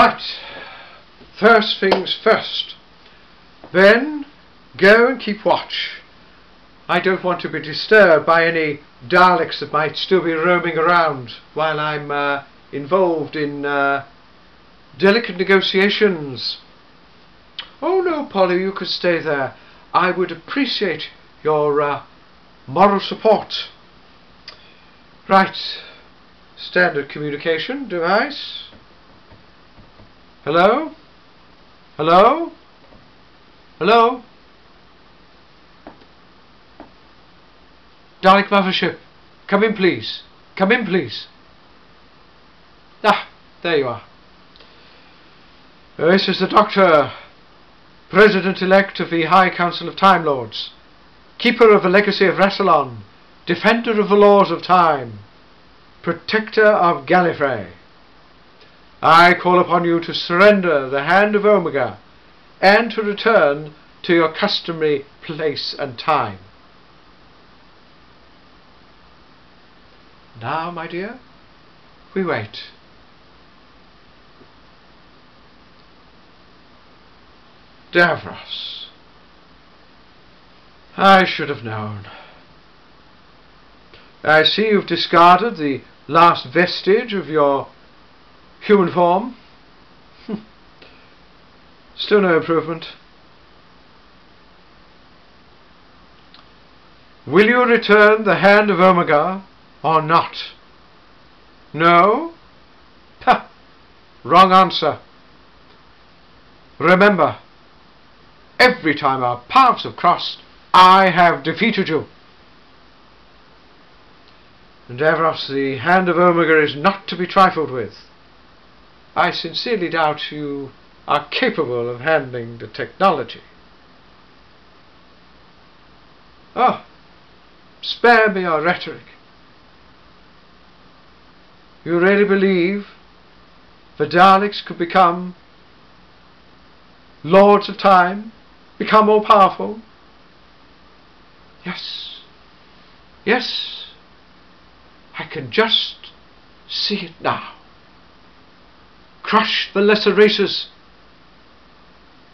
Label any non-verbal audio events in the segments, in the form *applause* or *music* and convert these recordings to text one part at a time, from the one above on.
Right. First things first. Then go and keep watch. I don't want to be disturbed by any Daleks that might still be roaming around while I'm uh, involved in uh, delicate negotiations. Oh no, Polly, you could stay there. I would appreciate your uh, moral support. Right. Standard communication device. Hello? Hello? Hello? Dalek Mothership, come in please. Come in please. Ah, there you are. This is the Doctor, President-elect of the High Council of Time Lords, Keeper of the Legacy of Rassilon, Defender of the Laws of Time, Protector of Gallifrey. I call upon you to surrender the Hand of Omega and to return to your customary place and time. Now, my dear, we wait. Davros. I should have known. I see you've discarded the last vestige of your human form. *laughs* Still no improvement. Will you return the hand of Omega or not? No? Ha! Wrong answer. Remember, every time our paths have crossed, I have defeated you. And Davros, the hand of Omega is not to be trifled with. I sincerely doubt you are capable of handling the technology. Oh, spare me your rhetoric. You really believe the Daleks could become lords of time, become more powerful? Yes. Yes. I can just see it now. Crush the lesser races.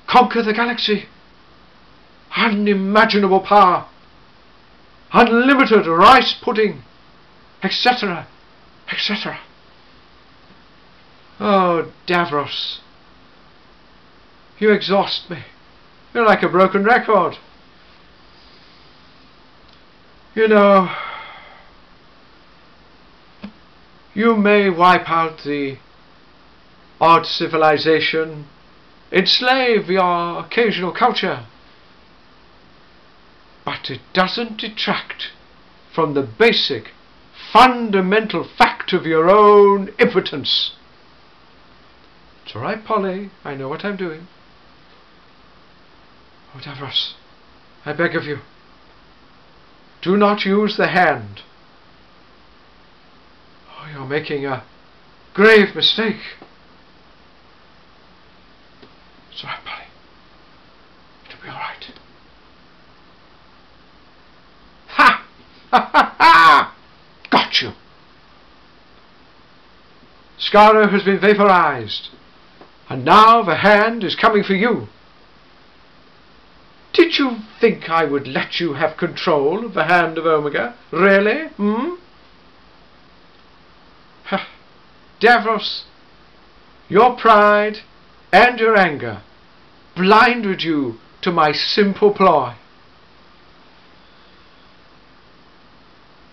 Conquer the galaxy. Unimaginable power. Unlimited rice pudding. Etc. Etc. Oh, Davros. You exhaust me. You're like a broken record. You know, you may wipe out the odd civilization, enslave your occasional culture, but it doesn't detract from the basic, fundamental fact of your own impotence. It's all right, Polly. I know what I'm doing. Oh, Davros, I beg of you, do not use the hand. Oh, you're making a grave mistake. It's alright, Polly. It'll be alright. Ha! Ha ha ha! Got you! Skaro has been vaporized, and now the hand is coming for you. Did you think I would let you have control of the hand of Omega? Really? Hmm? Ha! Davros, your pride and your anger blinded you to my simple ploy.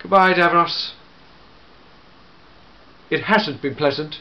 Goodbye, Davros. It hasn't been pleasant.